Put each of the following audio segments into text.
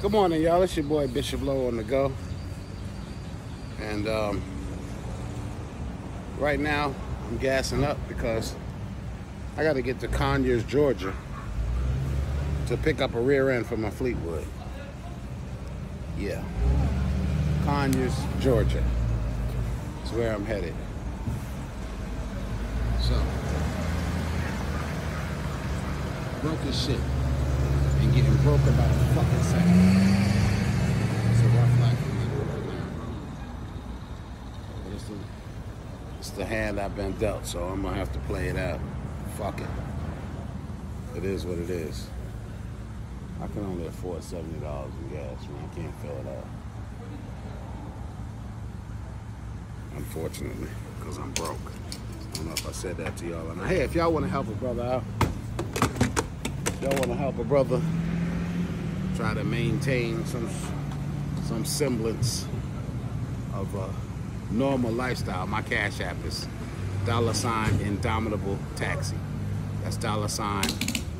Good morning, y'all. It's your boy Bishop Lo on the go. And um, right now, I'm gassing up because I got to get to Conyers, Georgia to pick up a rear end for my Fleetwood. Yeah. Conyers, Georgia. That's where I'm headed. So, broke as shit and getting broke about a fucking second. It's a rough life for me right now. It's the, it's the hand I've been dealt, so I'm gonna have to play it out. Fuck it. It is what it is. I can only afford seventy dollars in gas, man. I can't fill it up. Unfortunately, because I'm broke. I don't know if I said that to y'all. Hey, if y'all want to help a brother out, y'all want to help a brother try to maintain some some semblance of a normal lifestyle, my cash app is dollar sign indomitable taxi. That's dollar sign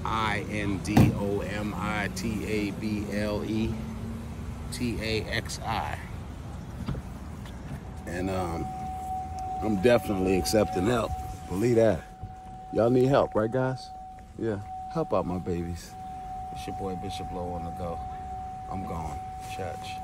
I N D O M I T A B L E T A X I. And um, I'm definitely accepting help. Believe that. Y'all need help, right, guys? Yeah. Help out my babies. It's your boy Bishop Lo on the go. I'm gone. Church.